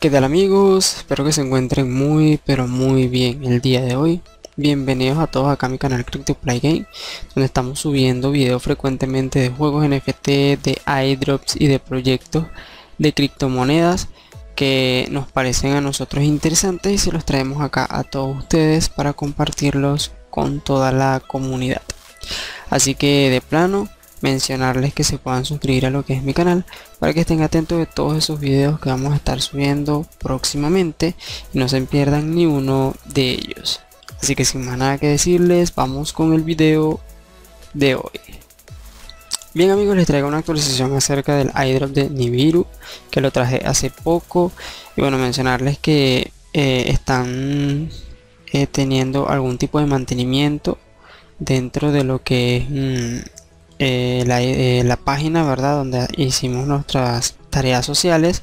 ¿Qué tal amigos? Espero que se encuentren muy pero muy bien el día de hoy. Bienvenidos a todos acá a mi canal Crypto Play Game, donde estamos subiendo videos frecuentemente de juegos NFT, de iDrops y de proyectos de criptomonedas que nos parecen a nosotros interesantes y se los traemos acá a todos ustedes para compartirlos con toda la comunidad. Así que de plano, mencionarles que se puedan suscribir a lo que es mi canal para que estén atentos de todos esos videos que vamos a estar subiendo próximamente y no se pierdan ni uno de ellos. Así que sin más nada que decirles vamos con el video de hoy. Bien amigos les traigo una actualización acerca del iDrop de Nibiru que lo traje hace poco. Y bueno mencionarles que eh, están eh, teniendo algún tipo de mantenimiento dentro de lo que es mm, eh, eh, la, página verdad donde hicimos nuestras tareas sociales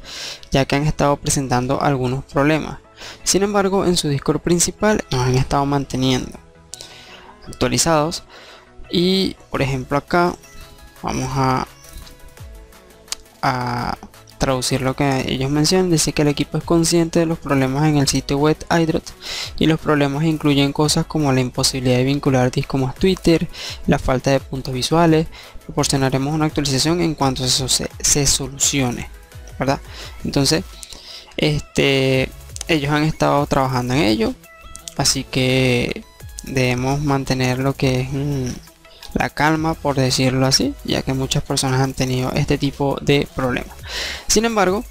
ya que han estado presentando algunos problemas. Sin embargo en su discord principal nos han estado manteniendo actualizados. Y por ejemplo acá vamos a, a traducir lo que ellos mencionan, dice que el equipo es consciente de los problemas en el sitio web iDrop y los problemas incluyen cosas como la imposibilidad de vincular discos a Twitter, la falta de puntos visuales, proporcionaremos una actualización en cuanto eso se, solucione, ¿verdad? Entonces, este, ellos han estado trabajando en ello, así que debemos mantener lo que es la calma por decirlo así ya que muchas personas han tenido este tipo de problemas sin embargo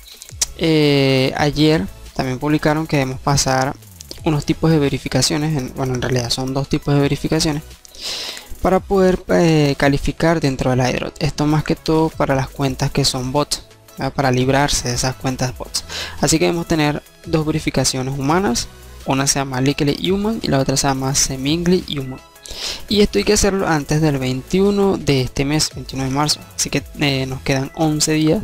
eh, ayer también publicaron que debemos pasar unos tipos de verificaciones bueno en realidad son dos tipos de verificaciones para poder eh, calificar dentro del iDrop esto más que todo para las cuentas que son bots para librarse de esas cuentas bots. Así que debemos tener dos verificaciones humanas una se llama Likely Human y la otra se llama Semingly Human y esto hay que hacerlo antes del 21 de este mes 21 de marzo así que eh, nos quedan 11 días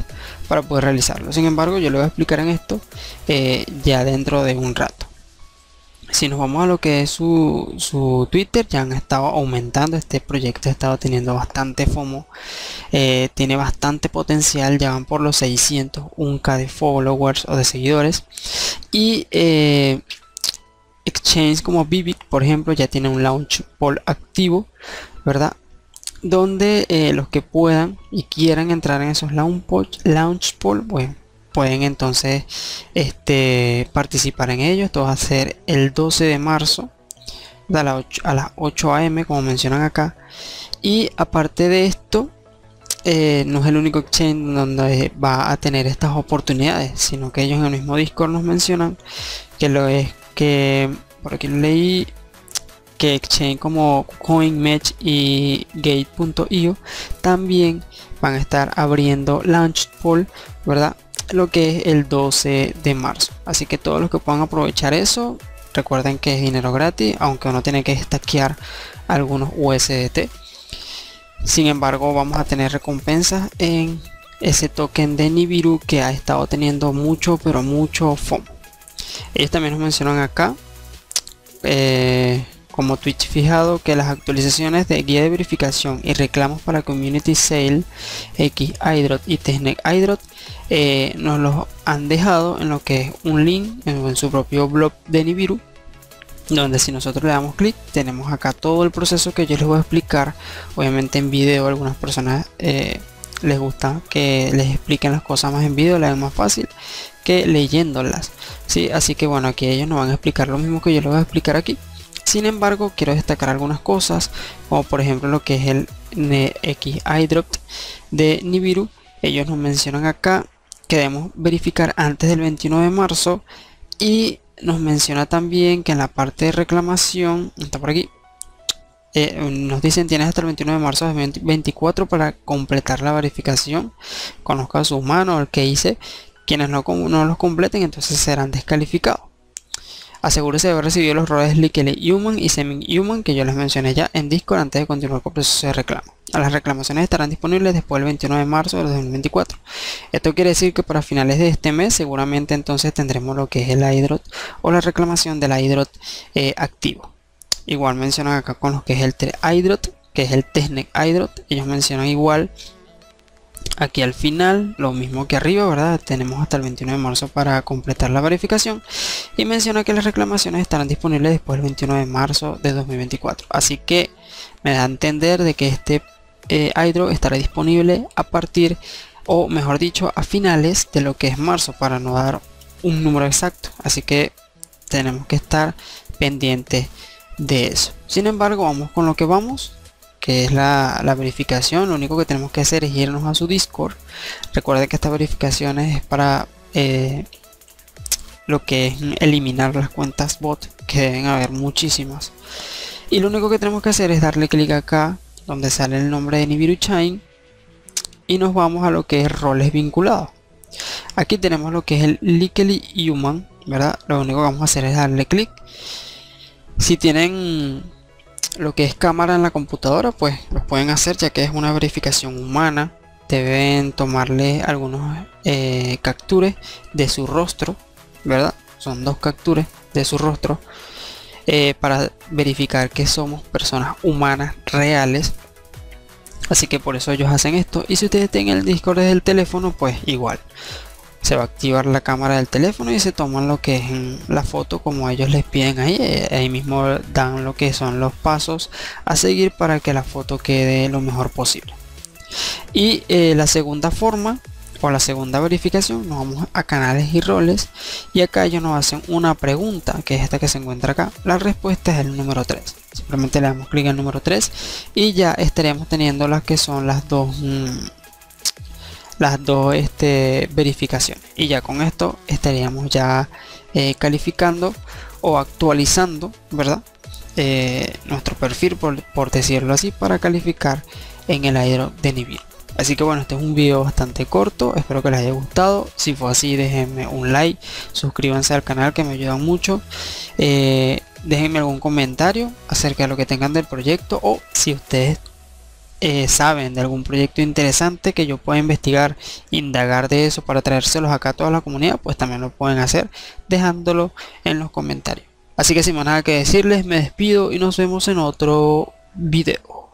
para poder realizarlo sin embargo yo le voy a explicar en esto eh, ya dentro de un rato si nos vamos a lo que es su, su, Twitter, ya han estado aumentando. Este proyecto ha estado teniendo bastante FOMO. Eh, tiene bastante potencial. Ya van por los 601k de followers o de seguidores. Y exchange como Vivic, por ejemplo, ya tiene un launch poll activo, ¿verdad? Donde eh, los que puedan y quieran entrar en esos launch poll, launch poll pues, pueden entonces este, participar en ello. Esto va a ser el 12 de marzo a, las 8 am, como mencionan acá. Y aparte de esto, eh, no es el único exchange donde va a tener estas oportunidades, sino que ellos en el mismo Discord nos mencionan que lo es que por aquí leí que exchange como CoinMatch y Gate.io también van a estar abriendo Launch Pool, ¿verdad? Lo que es el 12 de marzo. Así que todos los que puedan aprovechar eso, recuerden que es dinero gratis, aunque uno tiene que stackear algunos USDT. Sin embargo, vamos a tener recompensas en ese token de Nibiru que ha estado teniendo mucho, pero mucho FOMO. Ellos también nos mencionan acá eh, como Twitch fijado que las actualizaciones de guía de verificación y reclamos para Community Sale X iDrop y Testnet iDrop eh, nos los han dejado en lo que es un link en, su propio blog de Nibiru donde si nosotros le damos clic tenemos acá todo el proceso que yo les voy a explicar obviamente en video algunas personas eh, les gusta que les expliquen las cosas más en video, la es más fácil que leyéndolas. ¿sí? Así que bueno, aquí ellos nos van a explicar lo mismo que yo les voy a explicar aquí. Sin embargo, quiero destacar algunas cosas, como por ejemplo lo que es el NX iDrop de Nibiru. Ellos nos mencionan acá que debemos verificar antes del 21 de marzo y nos menciona también que en la parte de reclamación, está por aquí, eh, nos dicen tienes hasta el 29 de marzo de 2024 para completar la verificación conozca a su mano el que hice quienes no, no los completen entonces serán descalificados asegúrese de haber recibido los roles Likely Human y Semi Human que yo les mencioné ya en Discord antes de continuar con el proceso de reclamo. Las reclamaciones estarán disponibles después del 21 de marzo de 2024. Esto quiere decir que para finales de este mes seguramente entonces tendremos lo que es el iDrop o la reclamación del iDrop eh, activo. Igual mencionan acá con lo que es el iDrop, que es el Testnet iDrop. Ellos mencionan igual aquí al final lo mismo que arriba verdad tenemos hasta el 21 de marzo para completar la verificación y menciona que las reclamaciones estarán disponibles después del 21 de marzo de 2024 así que me da a entender de que este eh, hydro estará disponible a partir o mejor dicho a finales de lo que es marzo para no dar un número exacto. Así que tenemos que estar pendientes de eso. Sin embargo vamos con lo que vamos que es la, verificación. Lo único que tenemos que hacer es irnos a su discord. Recuerde que esta verificación es para eh, lo que es eliminar las cuentas bot que deben haber muchísimas. Y lo único que tenemos que hacer es darle clic acá donde sale el nombre de Nibiru Chain y nos vamos a lo que es roles vinculados. Aquí tenemos lo que es el Likely Human verdad lo único que vamos a hacer es darle clic si tienen lo que es cámara en la computadora pues lo pueden hacer ya que es una verificación humana. Deben tomarle algunos eh, capturas de su rostro verdad son dos capturas de su rostro eh, para verificar que somos personas humanas reales. Así que por eso ellos hacen esto. Y si ustedes tienen el discord del teléfono pues igual se va a activar la cámara del teléfono y se toman lo que es la foto como ellos les piden ahí. Eh, ahí mismo dan lo que son los pasos a seguir para que la foto quede lo mejor posible. Y eh, la segunda forma o la segunda verificación nos vamos a canales y roles y acá ellos nos hacen una pregunta que es esta que se encuentra acá. La respuesta es el número 3 simplemente le damos clic al número 3 y ya estaríamos teniendo las que son las dos mm, las dos este, verificaciones. Y ya con esto estaríamos ya eh, calificando o actualizando verdad eh, nuestro perfil por, decirlo así para calificar en el aero de nivel así que bueno este es un video bastante corto espero que les haya gustado. Si fue así déjenme un like suscríbanse al canal que me ayudan mucho. Eh, déjenme algún comentario acerca de lo que tengan del proyecto o si ustedes eh, saben de algún proyecto interesante que yo pueda investigar, indagar de eso para traérselos acá a toda la comunidad, pues también lo pueden hacer dejándolo en los comentarios. Así que sin más nada que decirles, me despido y nos vemos en otro video.